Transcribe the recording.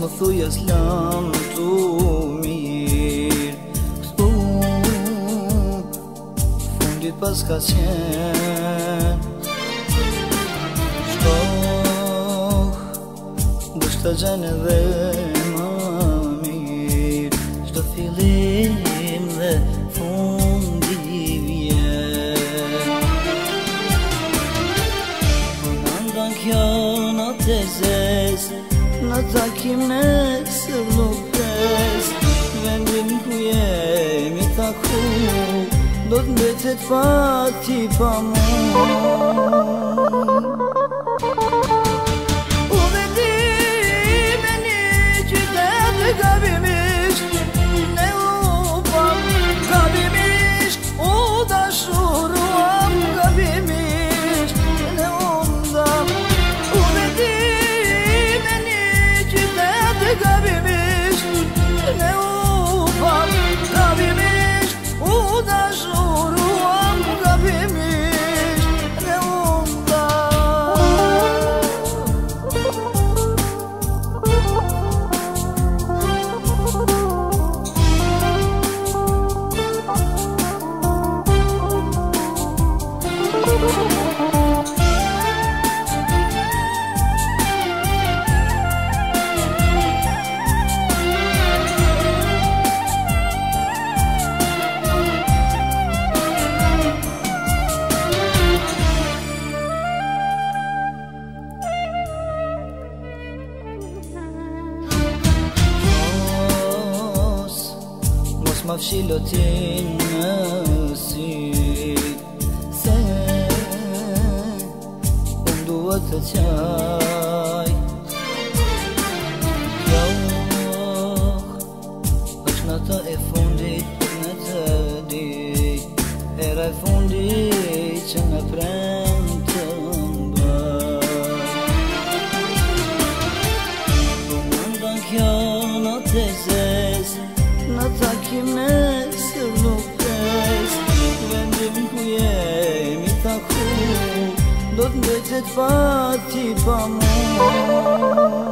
më thuja as lëmë të mirë Së po fundit pas ka qenë Shtoh, dështë të gjenë dhe më mirë Shtë fillim dhe Në të takim ne sër nuk tes Vendin ku jemi taku Do të mbetet fati pa mund ما في لوتين ناسي سن اندوات Fatiba'mu